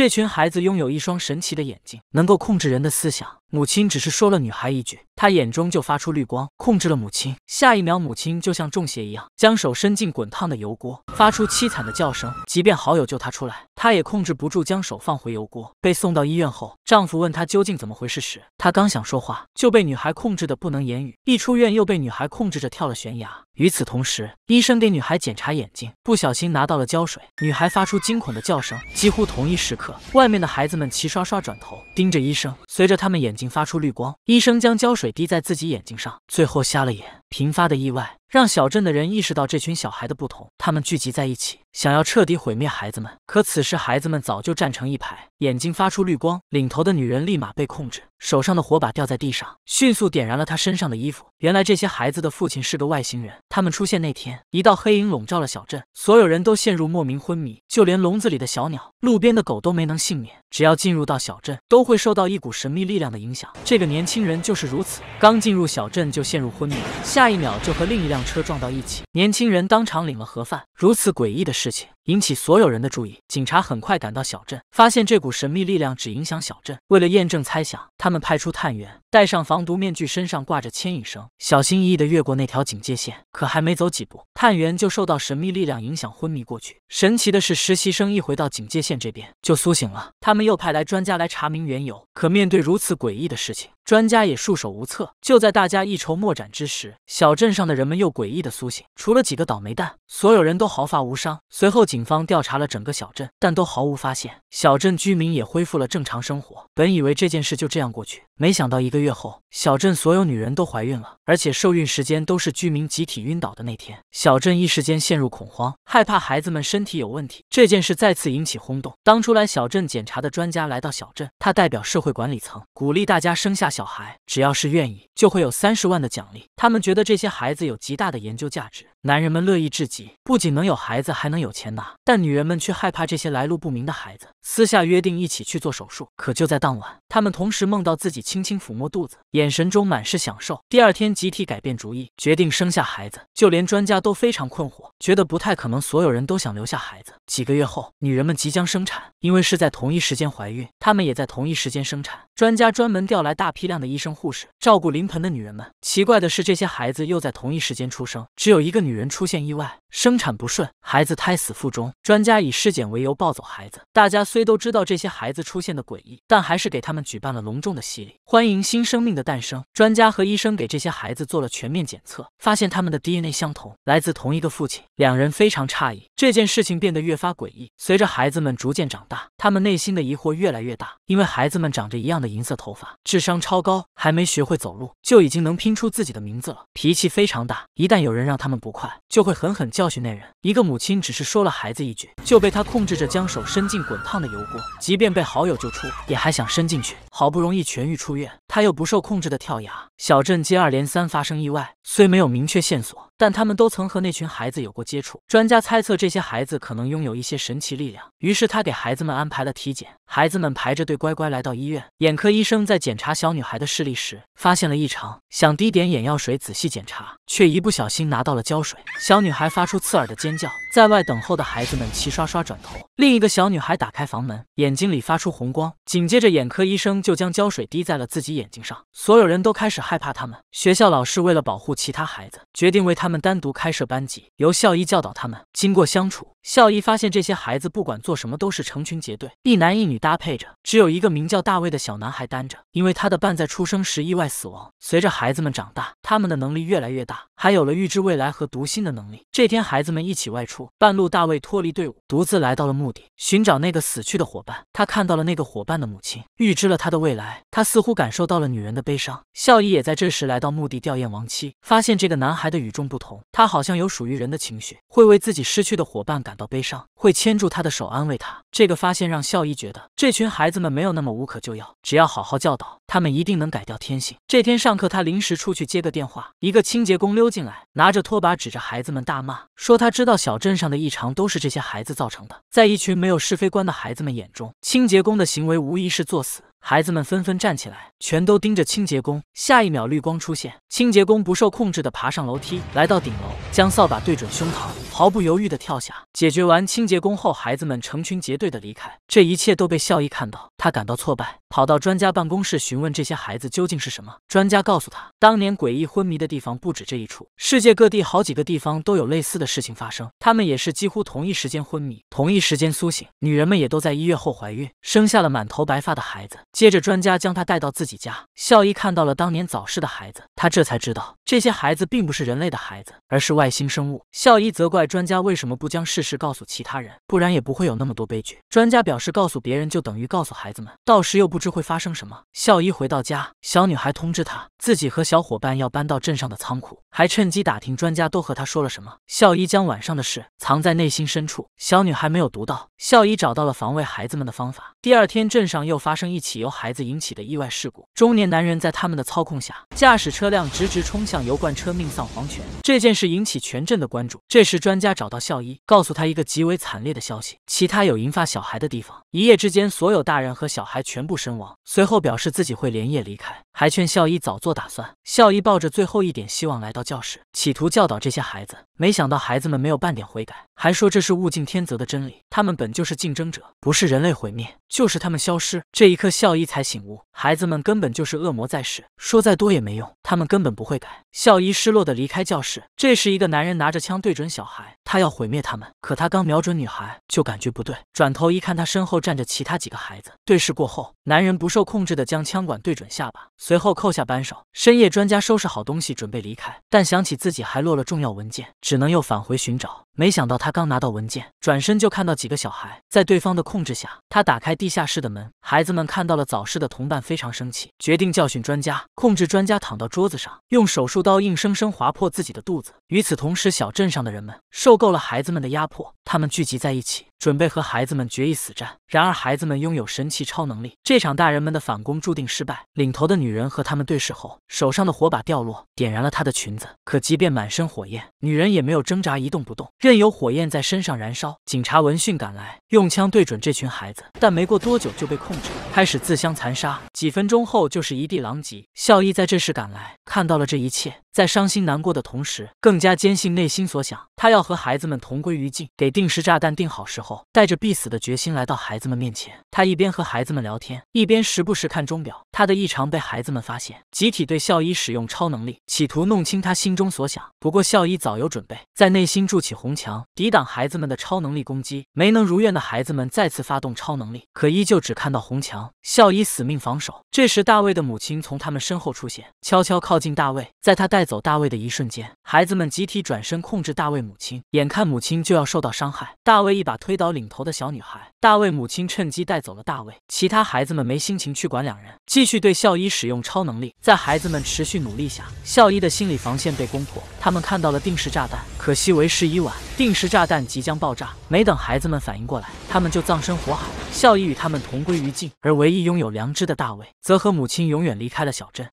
这群孩子拥有一双神奇的眼睛，能够控制人的思想。母亲只是说了女孩一句，她眼中就发出绿光，控制了母亲。下一秒，母亲就像中邪一样，将手伸进滚烫的油锅，发出凄惨的叫声。即便好友救她出来，她也控制不住，将手放回油锅。被送到医院后，丈夫问她究竟怎么回事时，她刚想说话，就被女孩控制的不能言语。一出院，又被女孩控制着跳了悬崖。与此同时，医生给女孩检查眼睛，不小心拿到了胶水，女孩发出惊恐的叫声。几乎同一时刻，外面的孩子们齐刷刷转头盯着医生，随着他们眼睛发出绿光，医生将胶水滴在自己眼睛上，最后瞎了眼。频发的意外让小镇的人意识到这群小孩的不同，他们聚集在一起，想要彻底毁灭孩子们。可此时，孩子们早就站成一排，眼睛发出绿光。领头的女人立马被控制，手上的火把掉在地上，迅速点燃了她身上的衣服。原来这些孩子的父亲是个外星人。他们出现那天，一道黑影笼罩了小镇，所有人都陷入莫名昏迷，就连笼子里的小鸟、路边的狗都没能幸免。只要进入到小镇，都会受到一股神秘力量的影响。这个年轻人就是如此，刚进入小镇就陷入昏迷。下下一秒就和另一辆车撞到一起，年轻人当场领了盒饭。如此诡异的事情引起所有人的注意，警察很快赶到小镇，发现这股神秘力量只影响小镇。为了验证猜想，他们派出探员，戴上防毒面具，身上挂着牵引绳，小心翼翼地越过那条警戒线。可还没走几步，探员就受到神秘力量影响昏迷过去。神奇的是，实习生一回到警戒线这边就苏醒了。他们又派来专家来查明缘由，可面对如此诡异的事情，专家也束手无策。就在大家一筹莫展之时，小镇上的人们又诡异的苏醒，除了几个倒霉蛋，所有人都毫发无伤。随后，警方调查了整个小镇，但都毫无发现。小镇居民也恢复了正常生活。本以为这件事就这样过去，没想到一个月后，小镇所有女人都怀孕了，而且受孕时间都是居民集体晕倒的那天。小镇一时间陷入恐慌，害怕孩子们身体有问题。这件事再次引起轰动。当初来小镇检查的专家来到小镇，他代表社会管理层，鼓励大家生下小小孩，只要是愿意，就会有三十万的奖励。他们觉得这些孩子有极大的研究价值。男人们乐意至极，不仅能有孩子，还能有钱拿。但女人们却害怕这些来路不明的孩子，私下约定一起去做手术。可就在当晚，他们同时梦到自己轻轻抚摸肚子，眼神中满是享受。第二天，集体改变主意，决定生下孩子。就连专家都非常困惑，觉得不太可能，所有人都想留下孩子。几个月后，女人们即将生产，因为是在同一时间怀孕，她们也在同一时间生产。专家专门调来大批批量的医生护士，照顾临盆的女人们。奇怪的是，这些孩子又在同一时间出生，只有一个女。女人出现意外，生产不顺，孩子胎死腹中。专家以尸检为由抱走孩子。大家虽都知道这些孩子出现的诡异，但还是给他们举办了隆重的洗礼，欢迎新生命的诞生。专家和医生给这些孩子做了全面检测，发现他们的 DNA 相同，来自同一个父亲。两人非常诧异，这件事情变得越发诡异。随着孩子们逐渐长大，他们内心的疑惑越来越大，因为孩子们长着一样的银色头发，智商超超高，还没学会走路就已经能拼出自己的名字了，脾气非常大。一旦有人让他们不，快就会狠狠教训那人。一个母亲只是说了孩子一句，就被他控制着将手伸进滚烫的油锅，即便被好友救出，也还想伸进去。好不容易痊愈出院，他又不受控制的跳崖。小镇接二连三发生意外，虽没有明确线索，但他们都曾和那群孩子有过接触。专家猜测这些孩子可能拥有一些神奇力量，于是他给孩子们安排了体检。孩子们排着队乖乖来到医院。眼科医生在检查小女孩的视力时发现了异常，想滴点眼药水仔细检查，却一不小心拿到了胶水。小女孩发出刺耳的尖叫，在外等候的孩子们齐刷刷转头。另一个小女孩打开房门，眼睛里发出红光，紧接着眼科医生就将胶水滴在了自己眼睛上。所有人都开始害怕他们。学校老师为了保护其他孩子，决定为他们单独开设班级，由校医教导他们。经过相处，校医发现这些孩子不管做什么都是成群结队，一男一女搭配着，只有一个名叫大卫的小男孩单着，因为他的伴在出生时意外死亡。随着孩子们长大，他们的能力越来越大，还有了预知未来和读心的能力。这天，孩子们一起外出，半路大卫脱离队伍，独自来到了墓地，寻找那个死去的伙伴。他看到了那个伙伴的母亲，预知了他的未来。他似乎感受到了女人的悲伤。校医也在这时来到墓地吊唁亡妻，发现这个男孩的与众不同，他好像有属于人的情绪，会为自己失去的伙伴感到悲伤，会牵住他的手安慰他。这个发现让校医觉得这群孩子们没有那么无可救药，只要好好教导，他们一定能改掉天性。这天上课，他临时出去接个电话，一个清洁工溜进来，拿着拖把指着孩子们大骂，说他知道小镇身上的异常都是这些孩子造成的。在一群没有是非观的孩子们眼中，清洁工的行为无疑是作死。孩子们纷纷站起来，全都盯着清洁工。下一秒，绿光出现，清洁工不受控制的爬上楼梯，来到顶楼，将扫把对准胸膛，毫不犹豫的跳下。解决完清洁工后，孩子们成群结队的离开。这一切都被孝义看到，他感到挫败，跑到专家办公室询问这些孩子究竟是什么。专家告诉他，当年诡异昏迷的地方不止这一处，世界各地好几个地方都有类似的事情发生。他们也是几乎同一时间昏迷，同一时间苏醒。女人们也都在一月后怀孕，生下了满头白发的孩子。接着，专家将他带到自己家，校医看到了当年早逝的孩子，他这才知道这些孩子并不是人类的孩子，而是外星生物。校医责怪专家为什么不将事实告诉其他人，不然也不会有那么多悲剧。专家表示，告诉别人就等于告诉孩子们，到时又不知会发生什么。校医回到家，小女孩通知他，自己和小伙伴要搬到镇上的仓库，还趁机打听专家都和他说了什么。校医将晚上的事藏在内心深处，小女孩没有读到。校医找到了防卫孩子们的方法。第二天，镇上又发生一起由孩子引起的意外事故，中年男人在他们的操控下，驾驶车辆直直冲向油罐车，命丧黄泉。这件事引起全镇的关注。这时，专家找到校医，告诉他一个极为惨烈的消息：其他有银发小孩的地方，一夜之间所有大人和小孩全部身随后表示自己会连夜离开，还劝校医早做打算。校医抱着最后一点希望来到教室，企图教导这些孩子。没想到孩子们没有半点悔改，还说这是物竞天择的真理。他们本就是竞争者，不是人类毁灭，就是他们消失。这一刻，校医才醒悟，孩子们根本就是恶魔在世，说再多也没用，他们根本不会改。校医失落的离开教室。这时，一个男人拿着枪对准小孩，他要毁灭他们。可他刚瞄准女孩，就感觉不对，转头一看，他身后站着其他几个孩子。对视过后，男人不受控制的将枪管对准下巴，随后扣下扳手。深夜，专家收拾好东西准备离开，但想起自己还落了重要文件。只能又返回寻找，没想到他刚拿到文件，转身就看到几个小孩在对方的控制下。他打开地下室的门，孩子们看到了早逝的同伴，非常生气，决定教训专家。控制专家躺到桌子上，用手术刀硬生生划破自己的肚子。与此同时，小镇上的人们受够了孩子们的压迫，他们聚集在一起，准备和孩子们决一死战。然而，孩子们拥有神奇超能力，这场大人们的反攻注定失败。领头的女人和他们对视后，手上的火把掉落，点燃了她的裙子。可即便满身火焰，女人也。没有挣扎，一动不动，任由火焰在身上燃烧。警察闻讯赶来，用枪对准这群孩子，但没过多久就被控制，开始自相残杀。几分钟后，就是一地狼藉。孝义在这时赶来，看到了这一切，在伤心难过的同时，更加坚信内心所想，他要和孩子们同归于尽。给定时炸弹定好时候，带着必死的决心来到孩子们面前。他一边和孩子们聊天，一边时不时看钟表。他的异常被孩子们发现，集体对校医使用超能力，企图弄清他心中所想。不过校医早有准备。在内心筑起红墙，抵挡孩子们的超能力攻击。没能如愿的孩子们再次发动超能力，可依旧只看到红墙。校医死命防守。这时，大卫的母亲从他们身后出现，悄悄靠近大卫。在他带走大卫的一瞬间，孩子们集体转身控制大卫母亲。眼看母亲就要受到伤害，大卫一把推倒领头的小女孩。大卫母亲趁机带走了大卫。其他孩子们没心情去管两人，继续对校医使用超能力。在孩子们持续努力下，校医的心理防线被攻破。他们看到了定时炸弹，可惜为时已晚。定时炸弹即将爆炸，没等孩子们反应过来，他们就葬身火海。校医与他们同归于尽，而唯一拥有良知的大卫，则和母亲永远离开了小镇。